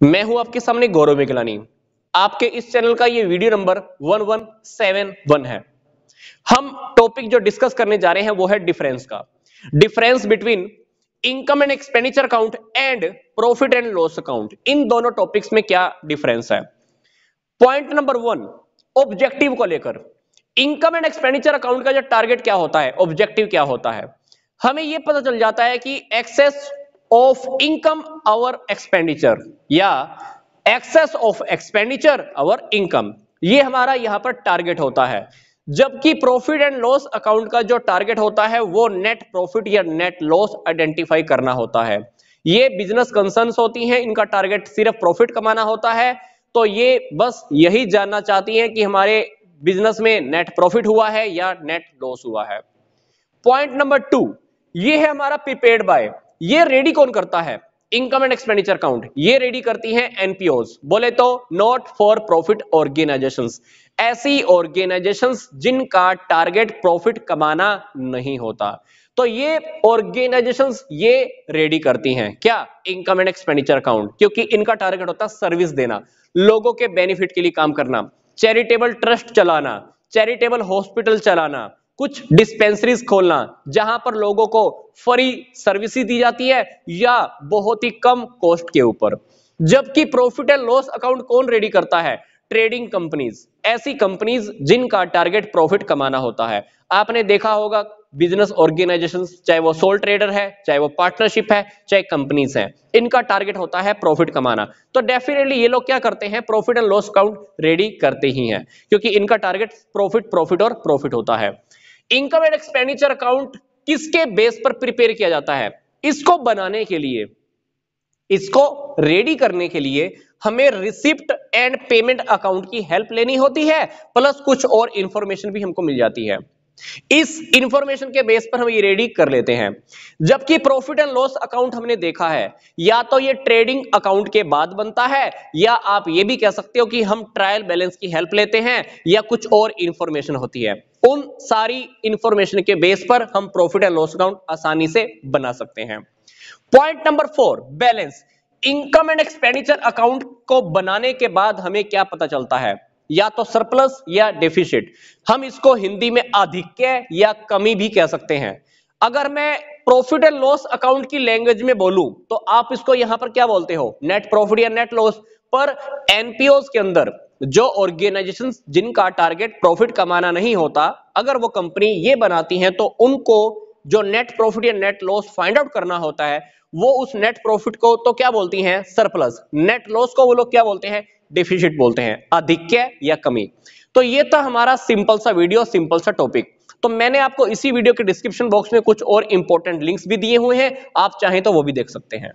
मैं हूँ आपके सामने गौरव मेघलानी आपके इस चैनल का ये वीडियो नंबर 1171 है। हम टॉपिक जो डिस्कस करने जा रहे हैं वो है डिफरेंस का। Difference between income and expenditure account and profit and loss account. इन दोनों टॉपिक्स में क्या डिफरेंस है? पॉइंट नंबर वन, ऑब्जेक्टिव को लेकर। इनकम एंड एक्सपेंडिचर अकाउंट का जो टारगेट क्या होता है? ऑब्जेक्टिव क्या होता है? हमें यह पता चल जाता है कि excess of income over expenditure या excess of expenditure over income ये हमारा यहाँ पर टारगेट होता है। जबकि प्रॉफिट एंड लॉस अकाउंट का जो टारगेट होता है, वो नेट प्रॉफिट या नेट लॉस आइडेंटिफाई करना होता है। ये बिज़नेस कंसर्न्स होती हैं, इनका टारगेट सिर्फ़ प्रॉफिट कमाना होता है। तो ये बस यही जानना चाहती हैं कि हमारे बिज़नेस में नेट प्रॉफिट हुआ है या नेट लॉस हुआ है। पॉइंट नंबर टू ये है हमारा प्रीपेड बाय ये रेडी कौन करता है? इनकम एंड एक्सपेंडिचर अकाउंट ये रेडी करती है एनपीओस बोले तो नॉट फॉर प्रॉफिट ऑर्गेनाइजेशंस ऐसी ऑर्गेनाइजेशंस जिनका टारगेट प्रॉफिट कमाना नहीं होता। तो ये ऑर्गेनाइजेशंस ये रेडी करती हैं। क्या? इनकम एंड एक्सपेंडिचर अकाउंट क्योंकि इनका टारगेट होता है सर्विस देना। लोगों के बेनिफिट के लिए काम करना। चैरिटेबल ट्रस्ट चलाना। चैरिटेबल हॉस्पिटल चलाना। कुछ डिस्पेंसरीज खोलना, जहाँ पर लोगों को फ्री सर्विस दी जाती है या बहुत ही कम कॉस्ट के ऊपर। जबकि प्रॉफिट एंड लॉस अकाउंट कौन रेडी करता है? ट्रेडिंग कंपनीज़ ऐसी कंपनीज़ जिनका टारगेट प्रॉफिट कमाना होता है। आपने देखा होगा बिज़नेस ऑर्गेनाइजेशन चाहे वो सोल ट्रेडर है, चाहे वो पार्टनरशिप है, चाहे कंपनीज़ है, इनका टारगेट होता है प्रॉफिट कमाना। तो डेफिनेटली ये लोग क्या करते हैं? Profit and loss account ready करते ही हैं, क्योंकि इनका टारगेट प्रॉफिट प्रॉफिट और प्रॉफिट होता है। इनकम एंड एक्सपेंडिचर अकाउंट किसके बेस पर प्रिपेयर किया जाता है? इसको बनाने के लिए, इसको रेडी करने के लिए हमें रिसिप्ट एंड पेमेंट अकाउंट की हेल्प लेनी होती है प्लस कुछ और इंफॉर्मेशन भी हमको मिल जाती है। इस इंफॉर्मेशन के बेस पर हम ये रेडी कर लेते हैं। जबकि प्रॉफिट एंड लॉस अकाउंट हमने देखा है, या तो ये ट्रेडिंग अकाउंट के बाद बनता है, या आप ये भी कह सकते हो कि हम ट्रायल बैलेंस की हेल्प लेते हैं, या कुछ और इंफॉर्मेशन होती है। उन सारी इंफॉर्मेशन के बेस पर हम प्रॉफिट एंड लॉस अकाउंट आसानी से बना सकते हैं। Point number four balance income and expenditure account को बनाने के बाद हमें क्या पता चलता है? या तो सरप्लस या डेफिसिट हम इसको हिंदी में आधिक्य या कमी भी कह सकते हैं। अगर मैं प्रॉफिट एंड लॉस अकाउंट की लैंग्वेज में बोलूँ तो आप इसको यहाँ पर क्या बोलते हो? नेट प्रॉफिट या नेट लॉस पर एनपीओ के अंदर जो ऑर्गेनाइजेशन जिनका टारगेट प्रॉफिट कमाना नहीं होता, अगर वो कंपनी ये बनाती है तो उनको जो नेट प्रॉफिट या नेट लॉस फाइंड आउट करना होता है, वो उस नेट प्रॉफिट को तो क्या बोलती हैं? सरप्लस नेट लॉस को वो लोग क्या बोलते हैं? डिफिशिट बोलते हैं. अधिक्य या कमी. तो ये था हमारा सिंपल सा वीडियो सिंपल सा टॉपिक तो मैंने आपको इसी वीडियो के डिस्क्रिप्शन बॉक्स में कुछ और इंपॉर्टेंट लिंक्स भी दिए हुए हैं, आप चाहें तो वो भी देख सकते हैं।